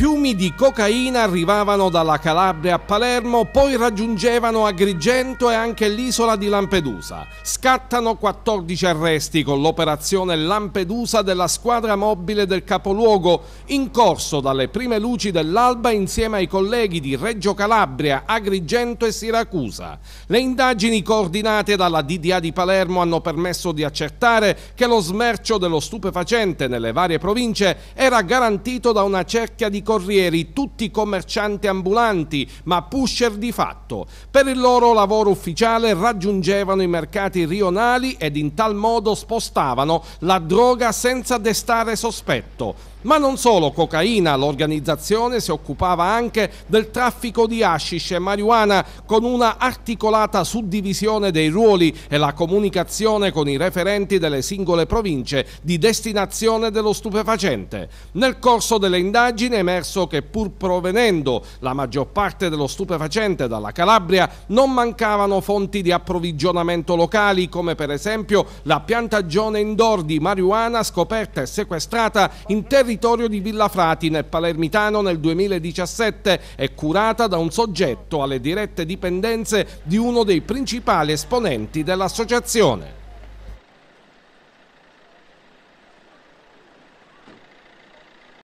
Fiumi di cocaina arrivavano dalla Calabria a Palermo, poi raggiungevano Agrigento e anche l'isola di Lampedusa. Scattano 14 arresti con l'operazione Lampedusa della squadra mobile del capoluogo, in corso dalle prime luci dell'alba insieme ai colleghi di Reggio Calabria, Agrigento e Siracusa. Le indagini coordinate dalla DDA di Palermo hanno permesso di accertare che lo smercio dello stupefacente nelle varie province era garantito da una cerchia di corrieri, tutti commercianti ambulanti, ma pusher di fatto. Per il loro lavoro ufficiale raggiungevano i mercati rionali ed in tal modo spostavano la droga senza destare sospetto. Ma non solo cocaina, l'organizzazione si occupava anche del traffico di hashish e marijuana con una articolata suddivisione dei ruoli e la comunicazione con i referenti delle singole province di destinazione dello stupefacente. Nel corso delle indagini è emerso che pur provenendo la maggior parte dello stupefacente dalla Calabria non mancavano fonti di approvvigionamento locali come per esempio la piantagione indoor di marijuana scoperta e sequestrata in territorio di Villafrati nel Palermitano nel 2017 e curata da un soggetto alle dirette dipendenze di uno dei principali esponenti dell'associazione.